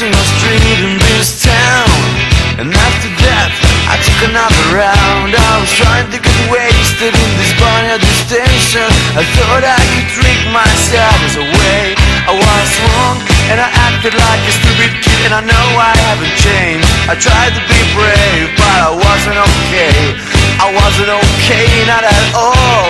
On the street in this town. And after that, I took another round. I was trying to get wasted in this bar at the station. I thought I could drink my sadness away I was wrong, and I acted like a stupid kid. And I know I haven't changed. I tried to be brave, but I wasn't okay. I wasn't okay, not at all.